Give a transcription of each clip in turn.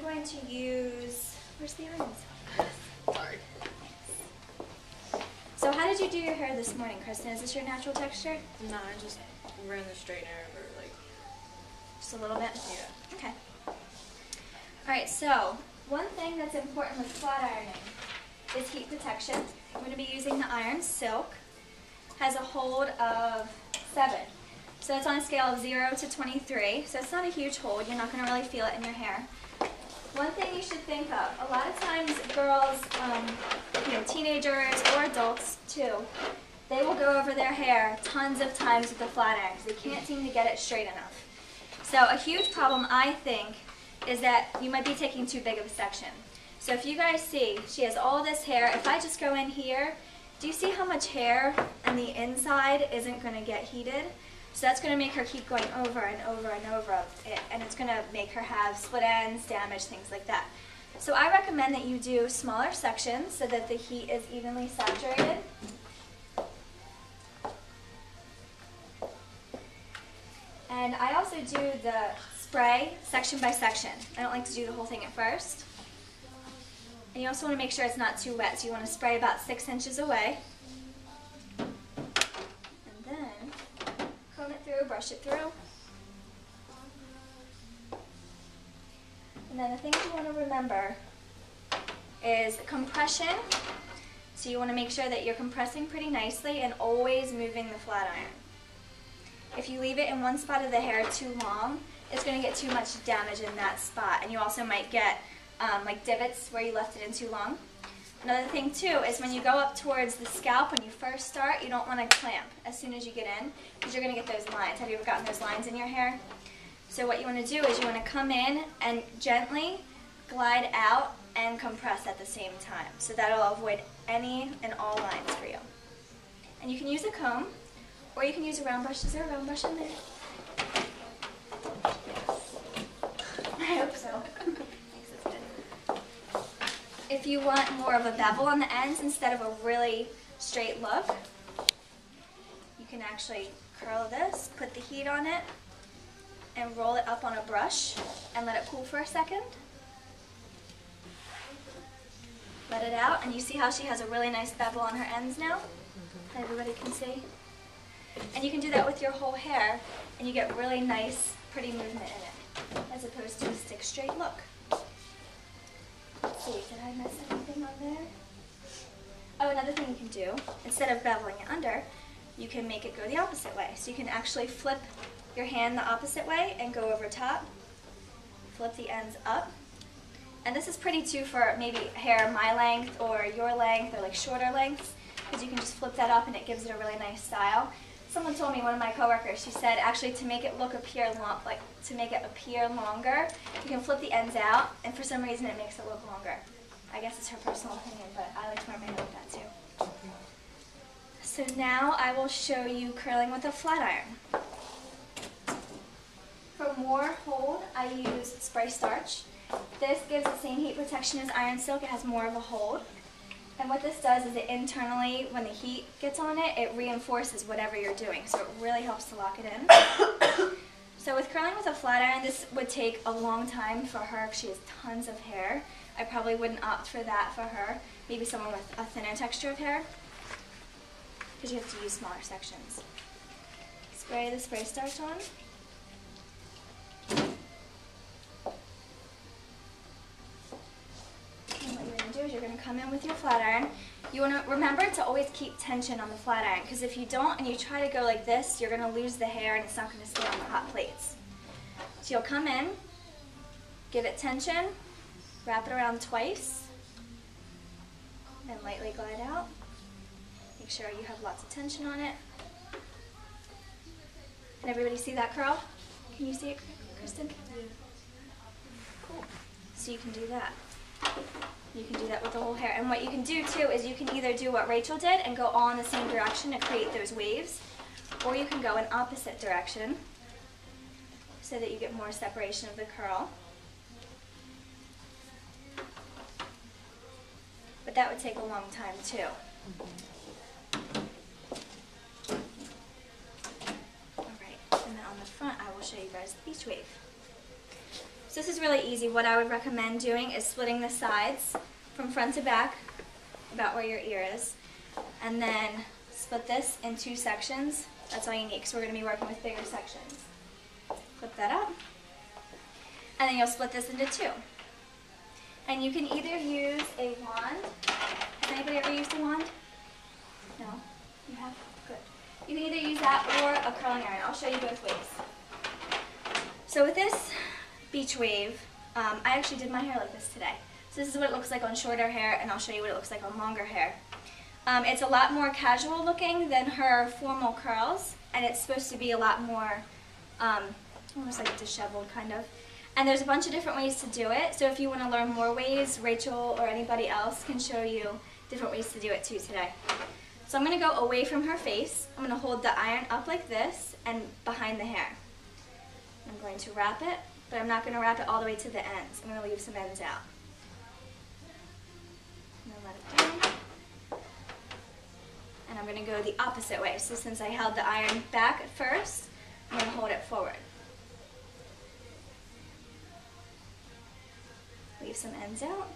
I'm going to use, where's the? Sorry. So how did you do your hair this morning, Kristen? Is this your natural texture? No, I just ran the straightener over like Just a little bit? yeah. Okay. Alright, so one thing that's important with flat ironing is heat protection. I'm going to be using the iron silk. Has a hold of 7. So it's on a scale of 0 to 23. So it's not a huge hold. You're not going to really feel it in your hair. One thing you should think of, a lot of times girls, um, you know, teenagers or adults too, they will go over their hair tons of times with the flat iron because they can't seem to get it straight enough. So a huge problem I think is that you might be taking too big of a section. So if you guys see, she has all this hair. If I just go in here, do you see how much hair on the inside isn't going to get heated? So that's going to make her keep going over and over and over and it's going to make her have split ends, damage, things like that. So I recommend that you do smaller sections so that the heat is evenly saturated. And I also do the spray section by section. I don't like to do the whole thing at first. And you also want to make sure it's not too wet, so you want to spray about six inches away. Brush it through. And then the things you want to remember is compression. So you want to make sure that you're compressing pretty nicely and always moving the flat iron. If you leave it in one spot of the hair too long, it's going to get too much damage in that spot. And you also might get um, like divots where you left it in too long. Another thing too is when you go up towards the scalp when you first start, you don't want to clamp as soon as you get in because you're going to get those lines. Have you ever gotten those lines in your hair? So what you want to do is you want to come in and gently glide out and compress at the same time. So that'll avoid any and all lines for you. And you can use a comb or you can use a round brush. Is there a round brush in there? I hope so. Thanks, that's good. If you want more of a bevel on the ends instead of a really straight look, you can actually curl this, put the heat on it, and roll it up on a brush and let it cool for a second. Let it out, and you see how she has a really nice bevel on her ends now? Mm-hmm. Everybody can see. And you can do that with your whole hair, and you get really nice, pretty movement in it, as opposed to a stick straight look. Let's see, did I anything on there? Oh, another thing you can do, instead of beveling it under, you can make it go the opposite way. So you can actually flip your hand the opposite way and go over top, flip the ends up. And this is pretty too for maybe hair my length or your length or like shorter lengths, because you can just flip that up and it gives it a really nice style. Someone told me, one of my coworkers, she said actually to make it look appear long, like to make it appear longer, you can flip the ends out, and for some reason it makes it look longer. I guess it's her personal opinion, but I like to wear my hair like that too. So now I will show you curling with a flat iron. For more hold, I use spray starch. This gives the same heat protection as iron silk. It has more of a hold. And what this does is it internally, when the heat gets on it, it reinforces whatever you're doing. So it really helps to lock it in. so with curling with a flat iron, this would take a long time for her. She has tons of hair. I probably wouldn't opt for that for her. Maybe someone with a thinner texture of hair. Because you have to use smaller sections. Spray the spray starch on. And what you're going to do is you're going to come in with your flat iron. You want to remember to always keep tension on the flat iron because if you don't and you try to go like this, you're going to lose the hair and it's not going to stay on the hot plates. So you'll come in, give it tension, wrap it around twice, and lightly glide out. Make sure you have lots of tension on it. Can everybody see that curl? Can you see it, Kristen? Cool. So you can do that. You can do that with the whole hair. And what you can do too is you can either do what Rachel did and go all in the same direction to create those waves, or you can go in opposite direction so that you get more separation of the curl. But that would take a long time too. Alright, and then on the front I will show you guys the beach wave. So this is really easy. What I would recommend doing is splitting the sides from front to back, about where your ear is, and then split this in two sections. That's all you need, because we're going to be working with bigger sections. Flip that up, and then you'll split this into two. And you can either use a wand. Has anybody ever used a wand? No? You have? Good. You can either use that or a curling iron. I'll show you both ways. So with this beach wave, um, I actually did my hair like this today. So this is what it looks like on shorter hair, and I'll show you what it looks like on longer hair. Um, it's a lot more casual looking than her formal curls, and it's supposed to be a lot more, um, almost like disheveled kind of. And there's a bunch of different ways to do it, so if you want to learn more ways, Rachel or anybody else can show you different ways to do it too today. So I'm going to go away from her face. I'm going to hold the iron up like this and behind the hair. I'm going to wrap it, but I'm not going to wrap it all the way to the ends. I'm going to leave some ends out. And I'm going to go the opposite way. So since I held the iron back at first, I'm going to hold it forward. Leave some ends out.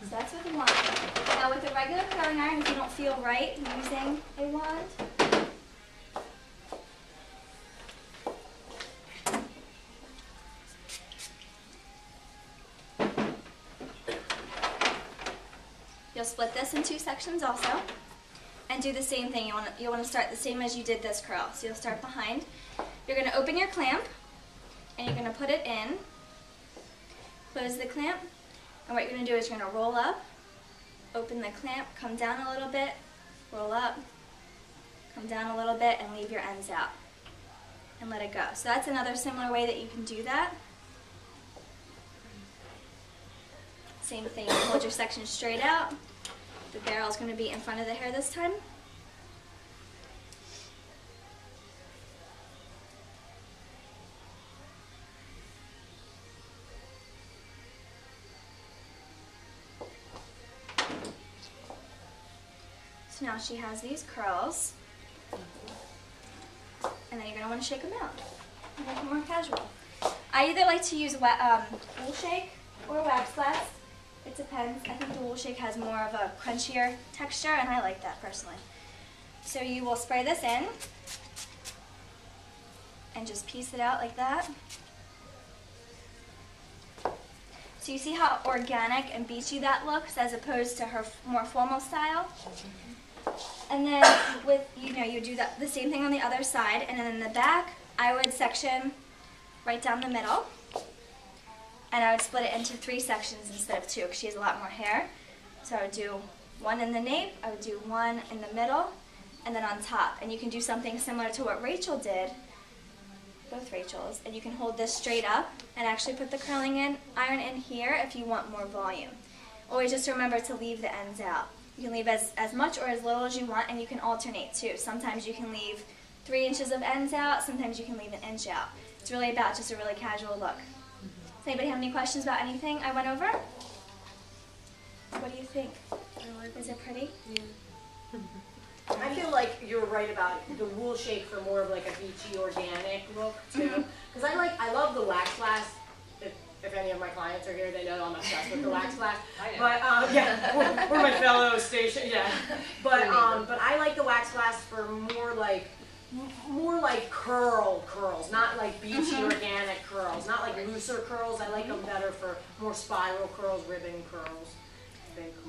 So that's with a wand. Now with a regular curling iron, if you don't feel right using a wand, split this in two sections also and do the same thing. You want to you want to start the same as you did this curl. So you'll start behind. You're going to open your clamp and you're going to put it in. Close the clamp. And what you're going to do is you're going to roll up, open the clamp, come down a little bit, roll up, come down a little bit, and leave your ends out. And let it go. So that's another similar way that you can do that. Same thing, hold your section straight out. The barrel is going to be in front of the hair this time. So now she has these curls. And then you're going to want to shake them out. Make them more casual. I either like to use wet, um, wool shake or wax blast. It depends. I think the wool shake has more of a crunchier texture, and I like that personally. So you will spray this in and just piece it out like that. So you see how organic and beachy that looks as opposed to her more formal style? And then with, you know, you do that, the same thing on the other side. And then in the back, I would section right down the middle. And I would split it into three sections instead of two because she has a lot more hair. So I would do one in the nape, I would do one in the middle, and then on top. And you can do something similar to what Rachel did, both Rachel's, and you can hold this straight up and actually put the curling in iron in here if you want more volume. Always just remember to leave the ends out. You can leave as, as much or as little as you want, and you can alternate too. Sometimes you can leave three inches of ends out, sometimes you can leave an inch out. It's really about just a really casual look. Does anybody have any questions about anything I went over? What do you think? Is it pretty? I feel like you're right about the wool shake for more of like a beachy organic look too. Because I like, I love the wax blast. If, if any of my clients are here, they know I'm obsessed with the wax blast. I know. But um, yeah, we're, we're my fellow station. Yeah, but um, but I like the wax blast for more like m- more like curl curls, not like beachy mm-hmm. organic curls, not like looser curls. I like them mm-hmm. better for more spiral curls, ribbon curls.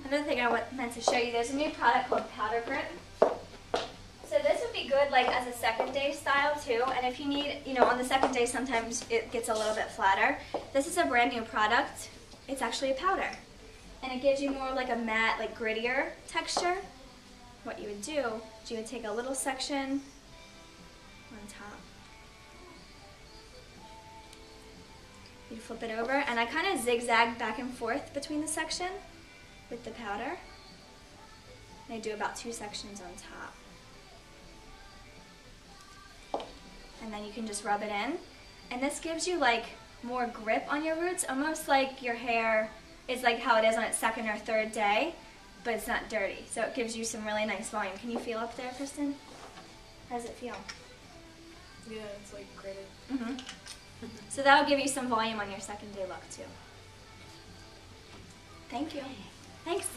Another thing I meant to show you, there's a new product called Powder Grip. So this would be good like as a second day style too. And if you need, you know, on the second day sometimes it gets a little bit flatter. This is a brand new product. It's actually a powder. And it gives you more like a matte, like grittier texture. What you would do is you would take a little section on top. You flip it over and I kind of zigzag back and forth between the section with the powder. And I do about two sections on top. And then you can just rub it in. And this gives you like more grip on your roots, almost like your hair is like how it is on its second or third day, but it's not dirty. So it gives you some really nice volume. Can you feel up there, Kristen? How does it feel? Yeah, it's like graded. Mm-hmm. So that'll give you some volume on your second day look too. Thank you. Thanks.